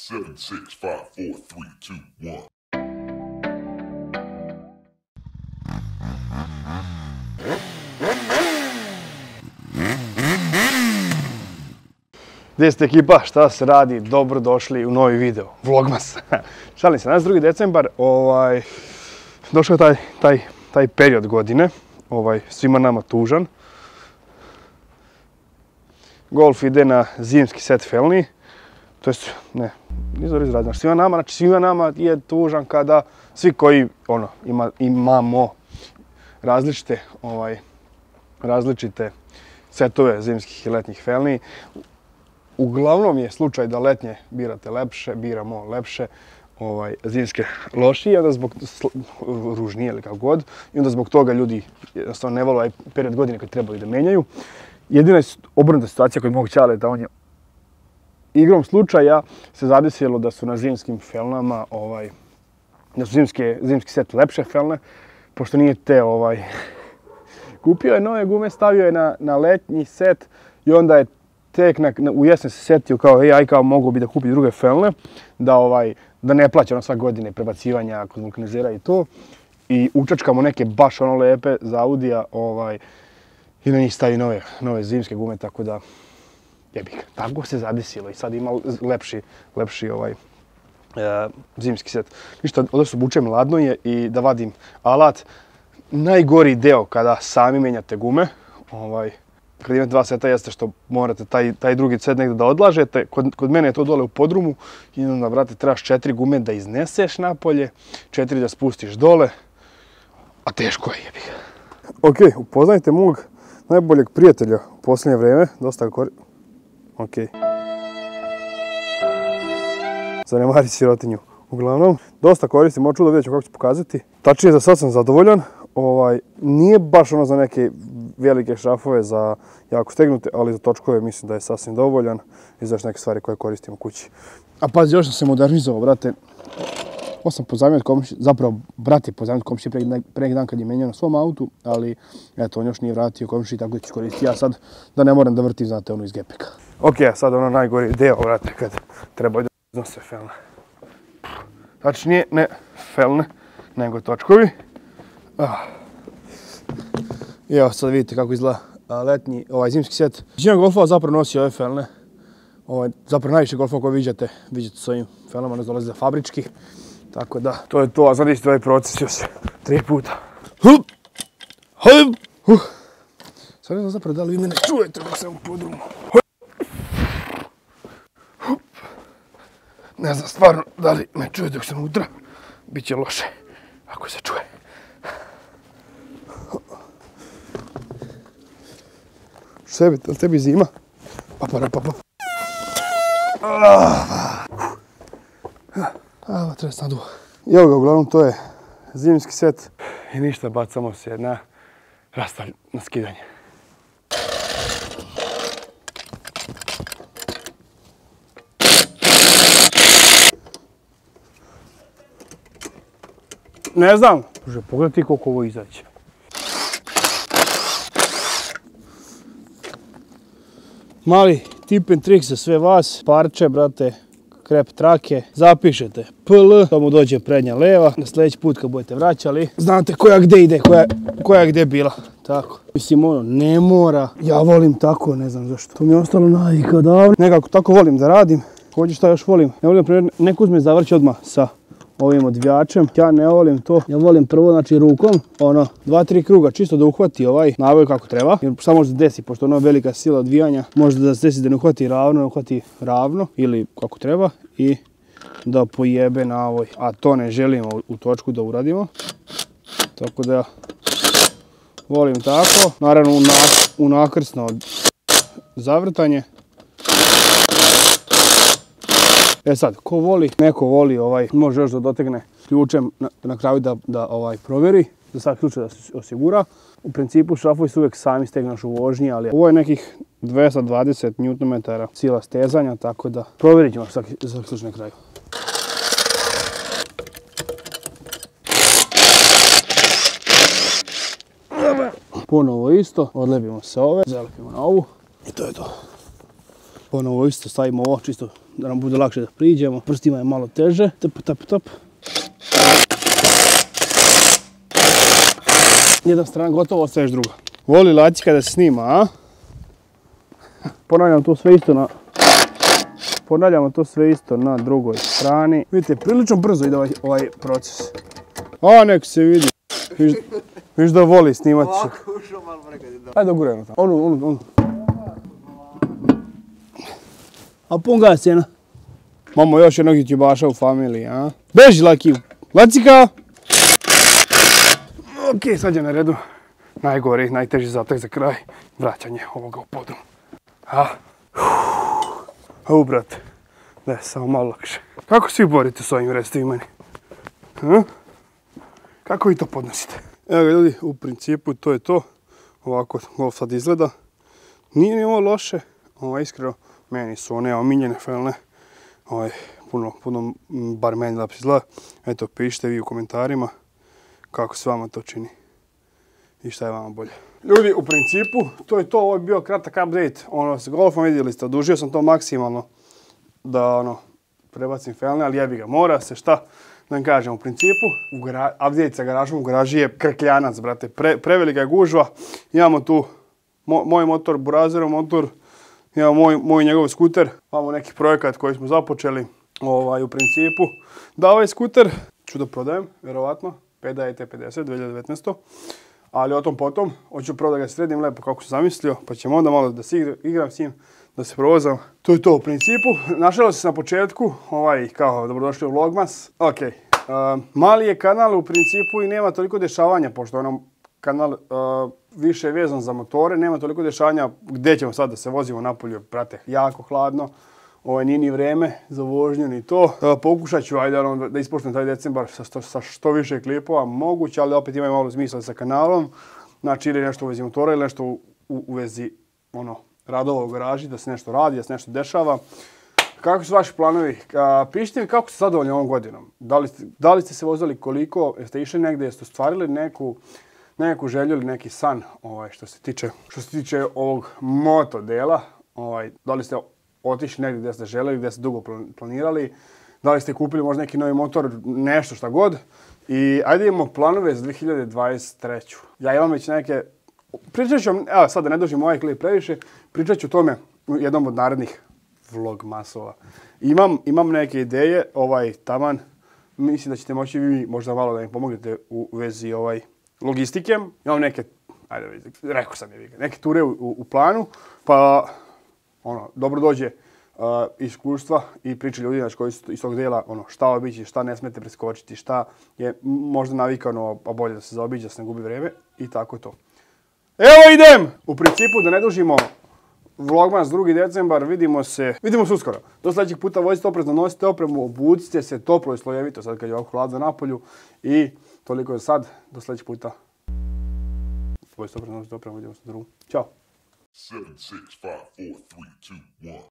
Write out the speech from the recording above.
Seven, six, five, four, three, two, one. Gdje ste ekipa, šta se radi, dobro došli u novi video, Vlogmas. Šalim se, danas 2. decembar, ovaj, došao je taj, taj, taj period godine, ovaj, svima nama tužan. Golf ide na zimski set felni, to jest, ne, nije zor izraz, znači svima nama, znači svima nama je tužan kada svi koji, ono, ima, imamo različite, ovaj, različite setove zimskih i letnjih felni, Uglavnom je slučaj da letnje birate lepše, biramo lepše, ovaj, zimske lošije, onda zbog ružnije ili kako god, i onda zbog toga ljudi jednostavno ne vole ovaj period godine koji trebaju da menjaju. Jedina je obrnuta situacija koju mogu čale da on je igrom slučaja se zadesilo da su na zimskim felnama ovaj, da su zimske, zimski set lepše felne, pošto nije te ovaj, kupio je nove gume, stavio je na, na letnji set i onda je tek na, na- u jesen se setio kao, ej, aj kao mogu bi da kupi druge felne, da ovaj, da ne plaća ono svake godine prebacivanja kod vulkanizera i to. I učačkamo neke baš ono lepe za Audija, ovaj, i na njih stavi nove, nove zimske gume, tako da jebi ga. Tako se zadesilo i sad ima lepši, lepši ovaj, e, zimski set. Ništa, ovdje se obučem, ladno je i da vadim alat. Najgori deo kada sami menjate gume, ovaj, kad imate dva seta jeste što morate taj, taj drugi set negdje da odlažete. Kod, kod mene je to dole u podrumu i onda, brate, trebaš četiri gume da izneseš napolje, četiri da spustiš dole, a teško je, jebi ga. Ok, upoznajte mog najboljeg prijatelja u posljednje vrijeme, dosta. Ok. Zanemari sirotinju. Uglavnom, dosta koristim, ovo čudo vidjet ću kako ću pokazati. Tačnije, za sad sam zadovoljan. Ovaj, nije baš ono za neke velike šrafove, za jako stegnute, ali za točkove mislim da je sasvim dovoljan i za još neke stvari koje koristim u kući. A pazi, još sam se modernizovao, brate. Ovo sam pozajmio od komši, zapravo brat je pozajmio od komši pre, pre dan kad je menjao na svom autu, ali eto, on još nije vratio komši, tako da ću koristiti ja sad da ne moram da vrtim, znate, ono iz gepeka. Ok, a sad ono najgori deo, brate, kad treba da iznose felne. Znači nije, ne felne, nego točkovi. Ah. I evo sad vidite kako izgleda letnji, ovaj zimski set. Većina golfova zapravo nosi ove felne. Ovaj, zapravo najviše golfova koje viđate, viđate s ovim felnama, ne dolaze fabrički. Tako da, to je to, a sad vidite ovaj proces još tri puta. Sad ne znam zapravo da li vi mene čujete dok sam u podrumu. Ne znam stvarno da li me čuje dok sam unutra. Biće loše ako se čuje. Sebi, da li tebi zima? Pa pa pa pa. A, treba se naduva. I evo ga, uglavnom to je zimski set. I ništa, bacamo se na rastalj, na skidanje. Ne znam. Bože, pogledaj ti koliko ovo izaće. Mali tip and trik za sve vas. Parče, brate, krep trake, zapišete PL, to mu dođe prednja leva, na sljedeći put kad budete vraćali, znate koja gdje ide, koja, koja je gdje bila. Tako. Mislim, ono, ne mora. Ja volim tako, ne znam zašto. To mi je ostalo navika davno. Nekako tako volim da radim. Hoće šta još volim? Ne volim, primjer, neko uzme zavrći odmah sa ovim odvijačem. Ja ne volim to. Ja volim prvo, znači, rukom, ono, dva, tri kruga, čisto da uhvati ovaj navoj kako treba. Jer može se desi, pošto ono velika sila odvijanja, može da se desi da ne uhvati ravno, ne uhvati ravno ili kako treba i da pojebe na ovoj. A to ne želimo u točku da uradimo. Tako da volim tako. Naravno u, nak, u nakrsno zavrtanje. E sad, ko voli, neko voli ovaj, može još da dotegne ključem na, na kraju da, da ovaj provjeri, da sad ključe da se osigura. U principu šrafovi se uvijek sami stegnaš u vožnji, ali ovo je nekih 220 Nm sila stezanja, tako da provjerit ćemo svaki, svaki slučaj na kraju. Ponovo isto, odlepimo se ove, zalepimo na ovu i to je to. Ponovo isto stavimo ovo, čisto da nam bude lakše da priđemo. Prstima je malo teže. Tap, tap, tap. Jedna strana gotovo, ostaješ druga. Voli Laci kada se snima, a? Ponavljam to sve isto na... Ponavljamo to sve isto na drugoj strani. Vidite, prilično brzo ide ovaj, ovaj proces. A, nek se vidi. Viš, viš da voli snimat će. ušao malo prekad Ajde gurajmo tamo. Onu, onu, onu. A pun gas jedna. Mamo još jednog youtubaša u familiji, a? Beži Laki! Lacika! Ok, sad je na redu najgori, najteži zatak za kraj. Vraćanje ovoga u podrum. A? U, brate. Da samo malo lakše. Kako svi borite s ovim, recite? A? Kako vi to podnosite? Evo ga ljudi, u principu to je to. Ovako golf sad izgleda. Nije ni ovo loše. Ovo, iskreno, meni su one omiljene felne. Ovaj, puno, puno, bar meni lepše izgleda. Eto, pišite vi u komentarima kako se vama to čini. I šta je vama bolje. Ljudi, u principu, to je to. Ovo je bio kratak update. Ono, s golfom vidjeli ste, odužio sam to maksimalno da ono, prebacim felne, ali jebi ga, mora se šta da vam kažem, u principu, u update sa garažom u garaži je krkljanac, brate, Pre, prevelika je gužva, imamo tu mo- moj motor, Burazerov motor, imamo moj, moj njegov skuter, imamo neki projekat koji smo započeli, ovaj, u principu, da ovaj skuter ću da prodajem, vjerovatno, PDA ET50 2019. Ali o tom potom, hoću prvo da ga sredim lepo kako sam zamislio, pa ćemo onda malo da se igra- igram s njim, da se provozam. To je to u principu. Našao se na početku, ovaj, kao dobrodošli u Vlogmas. Ok, uh, mali je kanal u principu i nema toliko dešavanja, pošto ono kanal uh, više vezan za motore, nema toliko dešavanja gdje ćemo sad da se vozimo napolje, prate, jako hladno. Ovo nije ni vreme za vožnju ni to. E, pokušat ću ajde, ono, da ispoštujem taj decembar sa, sa što više klipova moguće, ali opet ima malo smisla sa kanalom. Znači ili nešto u vezi motora ili nešto u, u, vezi ono, radova u garaži, da se nešto radi, da se nešto dešava. Kako su vaši planovi? Pišite mi kako ste zadovoljni ovom godinom. Da li, da li ste se vozili koliko, jeste išli negdje, jeste ostvarili neku, neku želju ili neki san ovaj, što se tiče, što se tiče ovog moto dela. Ovaj, da li ste otišli negdje gdje ste željeli, gdje ste dugo plan- planirali, da li ste kupili možda neki novi motor, nešto šta god. I ajde imamo planove za 2023. Ja imam već neke, pričat ću vam, evo sad da ne dužim ovaj klip previše, pričat ću o tome u jednom od narednih vlog masova. Imam, imam neke ideje, ovaj taman, mislim da ćete moći vi možda malo da mi pomognete u vezi ovaj logistike. Imam neke, ajde rekao sam je, neke ture u, u, planu, pa ono, dobro dođe uh, iskustva i priče ljudi znači, koji su iz tog dela, ono, šta obići, šta ne smete preskočiti, šta je možda navikano, a bolje da se zaobiđe, da se ne gubi vreme i tako to. Evo idem! U principu da ne dužimo Vlogmas 2. decembar, vidimo se, vidimo se uskoro. Do sljedećeg puta vozite oprezno, nosite opremu, obucite se toplo i slojevito sad kad je ovako hladno na polju i toliko je sad, do sljedećeg puta. Vozite oprezno, nosite opremu, vidimo se na drugom. Ćao! Seven, six, five, four, three, two, one.